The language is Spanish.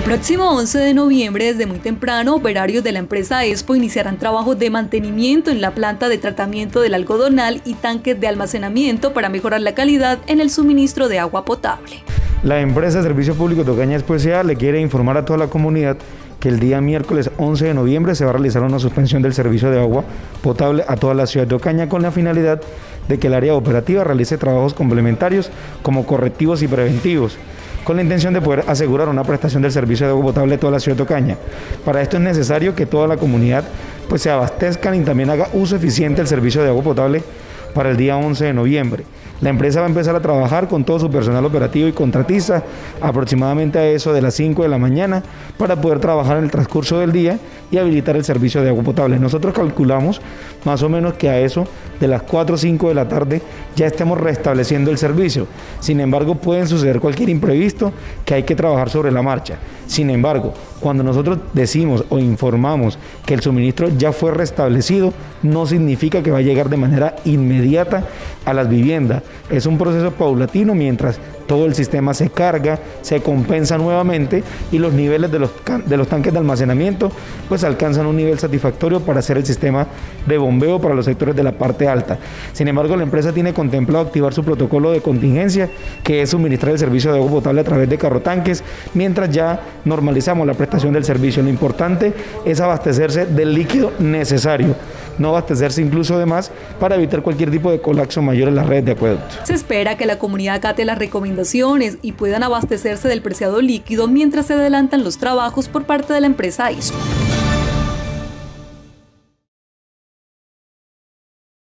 El próximo 11 de noviembre, desde muy temprano, operarios de la empresa Expo iniciarán trabajos de mantenimiento en la planta de tratamiento del algodonal y tanques de almacenamiento para mejorar la calidad en el suministro de agua potable. La empresa de Servicio Público Tocaña Especial le quiere informar a toda la comunidad que el día miércoles 11 de noviembre se va a realizar una suspensión del servicio de agua potable a toda la ciudad de Ocaña con la finalidad de que el área operativa realice trabajos complementarios como correctivos y preventivos con la intención de poder asegurar una prestación del servicio de agua potable a toda la ciudad de Ocaña. Para esto es necesario que toda la comunidad pues, se abastezcan y también haga uso eficiente del servicio de agua potable para el día 11 de noviembre. La empresa va a empezar a trabajar con todo su personal operativo y contratista aproximadamente a eso de las 5 de la mañana para poder trabajar en el transcurso del día y habilitar el servicio de agua potable. Nosotros calculamos más o menos que a eso de las 4 o 5 de la tarde ya estemos restableciendo el servicio. Sin embargo, pueden suceder cualquier imprevisto que hay que trabajar sobre la marcha. Sin embargo, cuando nosotros decimos o informamos que el suministro ya fue restablecido, no significa que va a llegar de manera inmediata a las viviendas. Es un proceso paulatino mientras todo el sistema se carga, se compensa nuevamente y los niveles de los, de los tanques de almacenamiento pues alcanzan un nivel satisfactorio para hacer el sistema de bombeo para los sectores de la parte alta. Sin embargo, la empresa tiene contemplado activar su protocolo de contingencia, que es suministrar el servicio de agua potable a través de carrotanques, mientras ya normalizamos la prestación del servicio. Lo importante es abastecerse del líquido necesario no abastecerse incluso de más para evitar cualquier tipo de colapso mayor en las redes de acueducto. Se espera que la comunidad acate las recomendaciones y puedan abastecerse del preciado líquido mientras se adelantan los trabajos por parte de la empresa ISO.